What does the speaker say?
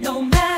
no matter.